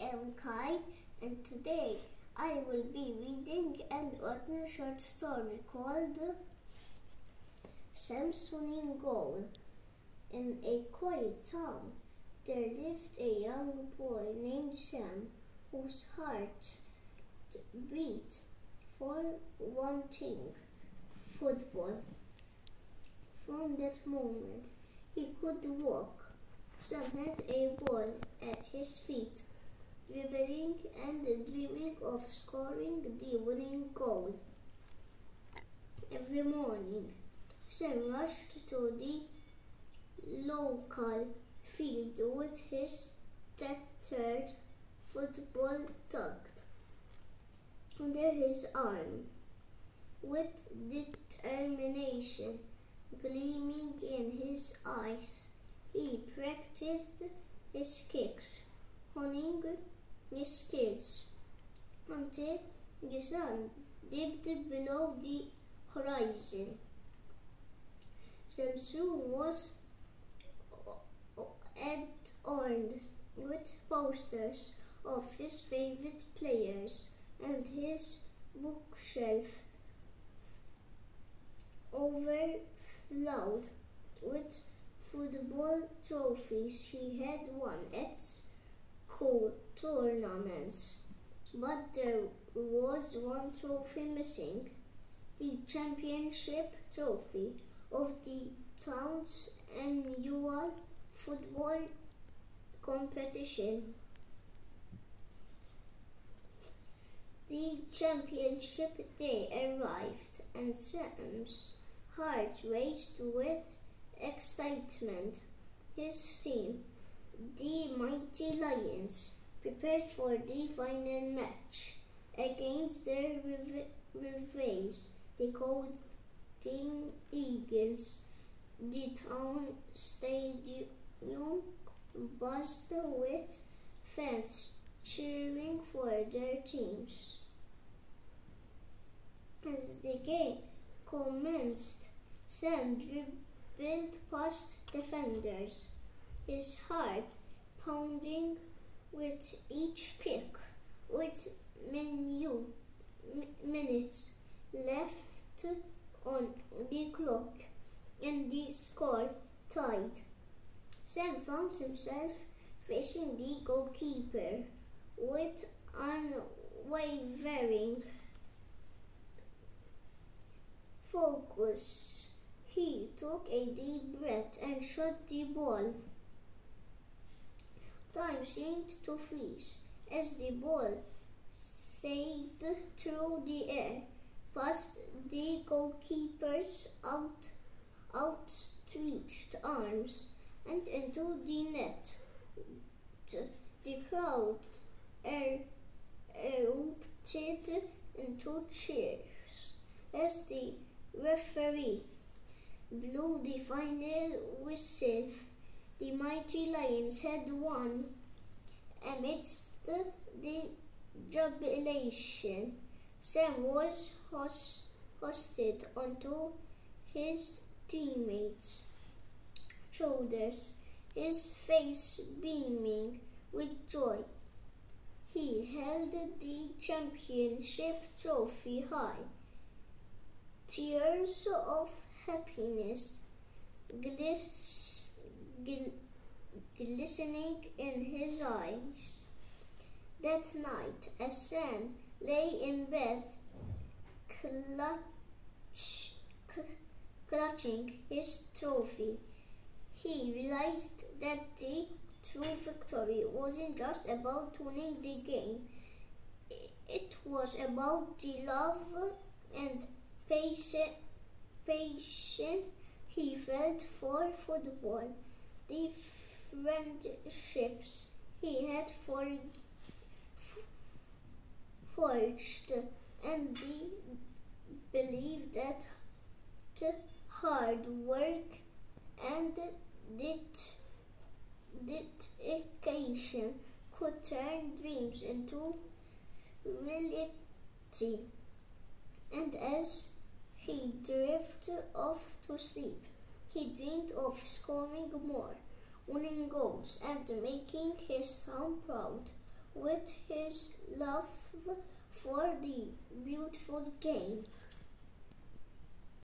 am Kai and today I will be reading an ordinary short story called Sam's Winning Goal. In a quiet town, there lived a young boy named Sam whose heart beat for one thing football. From that moment, he could walk Sam had a ball at his feet, dribbling and dreaming of scoring the winning goal. Every morning, Sam rushed to the local field with his tattered football tucked under his arm, with determination gleaming in his eyes. He practiced his kicks, honing his skills until the sun dipped below the horizon. Samson was adorned with posters of his favorite players and his bookshelf overflowed with football trophies he had won at school tournaments. But there was one trophy missing the championship trophy of the town's annual football competition. The championship day arrived and Sam's heart raced with excitement. His team, the Mighty Lions, prepared for the final match against their rivals, the Golden Eagles. The town stadium buzzed with fans cheering for their teams. As the game commenced, Sam dribbled past defenders, his heart pounding with each kick. With menu, minutes left on the clock and the score tied, Sam found himself facing the goalkeeper with unwavering focus. He took a deep breath and shot the ball. Time seemed to freeze. As the ball. Sailed through the air. Past the goalkeeper's out, outstretched arms and into the net. The crowd er, erupted into cheers. As the referee. Blew the final whistle. The mighty Lions had won. Amidst the, the jubilation, Sam was host, hosted onto his teammates' shoulders, his face beaming with joy. He held the championship trophy high. Tears of happiness gliss, gl, glistening in his eyes. That night, as Sam lay in bed, clutch, clutching his trophy, he realized that the true victory wasn't just about winning the game. It was about the love and patience he felt for football, the friendships he had for, forged, and the belief that hard work and dedication could turn dreams into reality. And as he drifted off to sleep. He dreamed of scoring more, winning goals, and making his town proud. with his love for the beautiful game